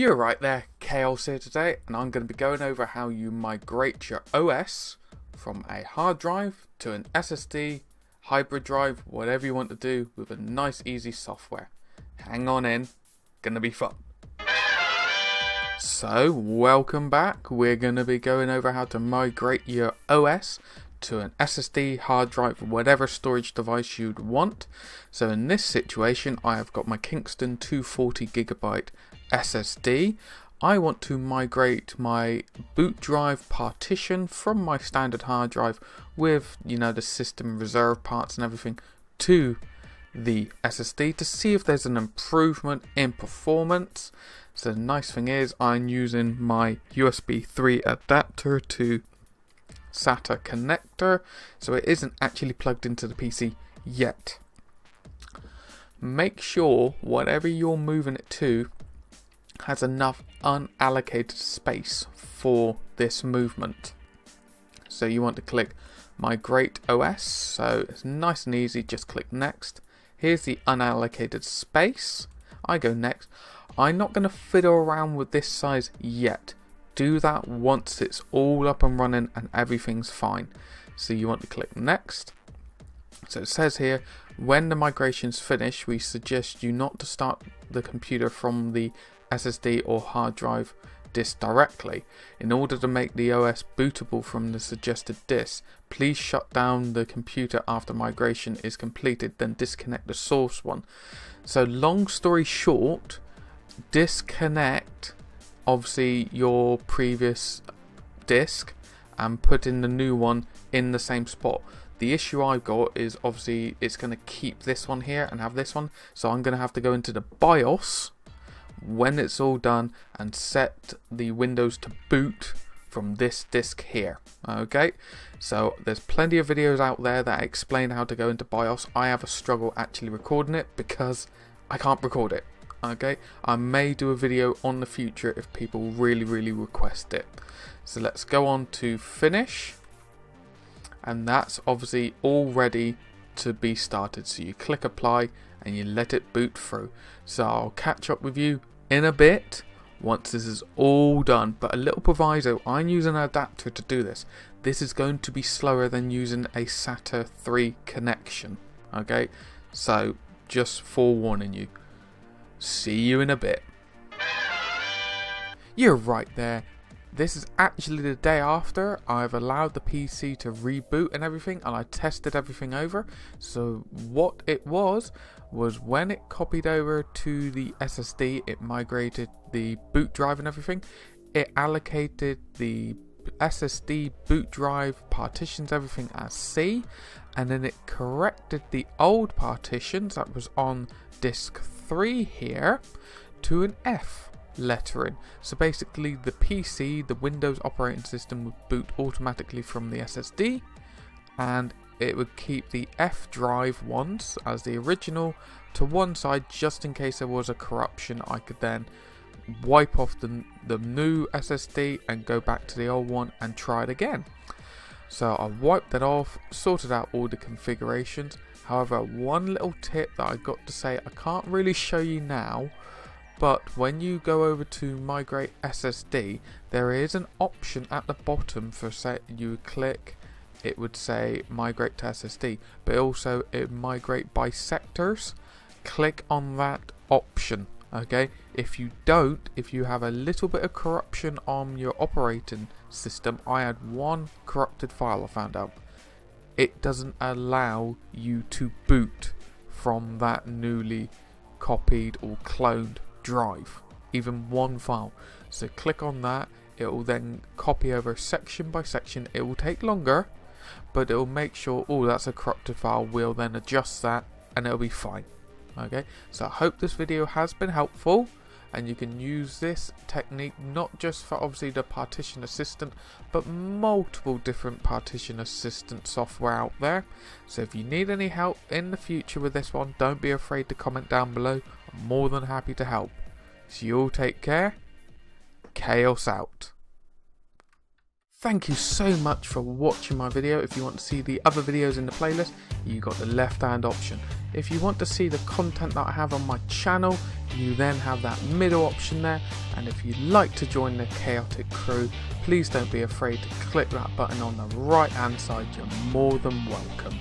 You're right there, Chaos here today, and I'm going to be going over how you migrate your OS from a hard drive to an SSD, hybrid drive, whatever you want to do with a nice easy software. Hang on in, gonna be fun. So, welcome back. We're going to be going over how to migrate your OS to an SSD, hard drive, whatever storage device you'd want. So in this situation, I have got my Kingston 240 gigabyte SSD. I want to migrate my boot drive partition from my standard hard drive with, you know, the system reserve parts and everything to the SSD to see if there's an improvement in performance. So the nice thing is I'm using my USB 3 adapter to SATA connector, so it isn't actually plugged into the PC yet. Make sure whatever you're moving it to has enough unallocated space for this movement. So you want to click Migrate OS, so it's nice and easy, just click Next. Here's the unallocated space. I go next. I'm not going to fiddle around with this size yet do that once it's all up and running and everything's fine. So you want to click next. So it says here, when the migration's finished, we suggest you not to start the computer from the SSD or hard drive disk directly. In order to make the OS bootable from the suggested disk, please shut down the computer after migration is completed, then disconnect the source one. So long story short, disconnect obviously your previous disc and put in the new one in the same spot. The issue I've got is obviously it's going to keep this one here and have this one, so I'm going to have to go into the BIOS when it's all done and set the Windows to boot from this disk here. Okay, so there's plenty of videos out there that explain how to go into BIOS. I have a struggle actually recording it because I can't record it okay? I may do a video on the future if people really really request it. So let's go on to finish. And that's obviously all ready to be started. So you click apply and you let it boot through. So I'll catch up with you in a bit once this is all done but a little proviso I'm using an adapter to do this this is going to be slower than using a SATA 3 connection okay so just forewarning you See you in a bit. You're right there. This is actually the day after I've allowed the PC to reboot and everything and I tested everything over. So what it was was when it copied over to the SSD, it migrated the boot drive and everything. It allocated the SSD boot drive partitions everything as C and then it corrected the old partitions that was on disk 3 here to an F lettering. So basically the PC, the Windows operating system would boot automatically from the SSD and it would keep the F drive once as the original to one side just in case there was a corruption I could then wipe off the, the new SSD and go back to the old one and try it again. So I wiped that off, sorted out all the configurations However, one little tip that I got to say, I can't really show you now, but when you go over to migrate SSD, there is an option at the bottom for say you click it would say migrate to SSD, but also it migrate by sectors. Click on that option. Okay, if you don't, if you have a little bit of corruption on your operating system, I had one corrupted file I found out it doesn't allow you to boot from that newly copied or cloned drive, even one file. So click on that, it will then copy over section by section. It will take longer, but it will make sure, oh, that's a corrupted file. We'll then adjust that and it'll be fine. Okay, so I hope this video has been helpful and you can use this technique not just for obviously the partition assistant but multiple different partition assistant software out there so if you need any help in the future with this one don't be afraid to comment down below I'm more than happy to help so you all take care chaos out Thank you so much for watching my video. If you want to see the other videos in the playlist, you got the left hand option. If you want to see the content that I have on my channel, you then have that middle option there. And if you'd like to join the chaotic crew, please don't be afraid to click that button on the right hand side. You're more than welcome.